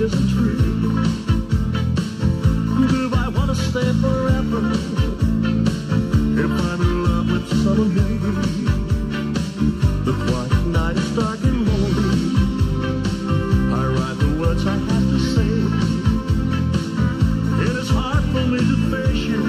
it isn't true. Do I want to stay forever if I'm in love with someone new? The quiet night is dark and lonely. I write the words I have to say. It is hard for me to face you,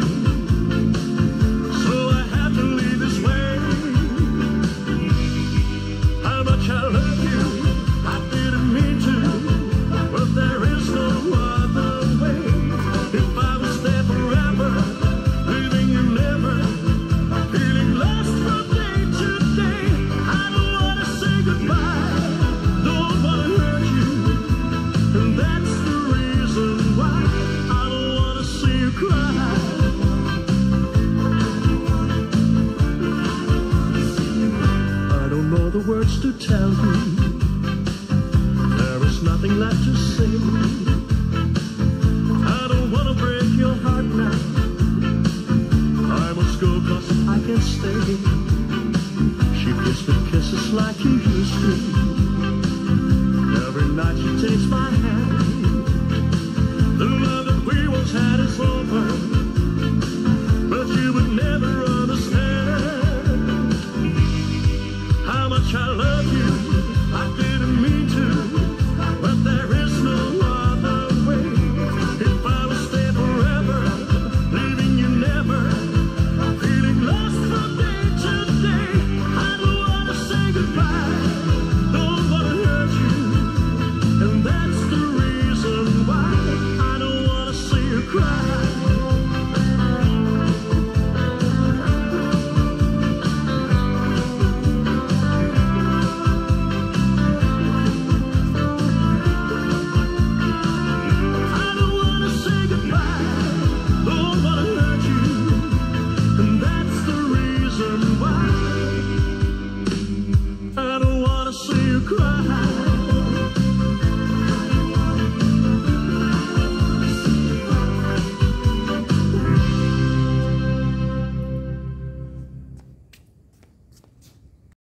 words to tell you. There is nothing left to say. I don't wanna break your heart now. I must go cause I can't stay. She gives me kisses like you used to. Every night she takes my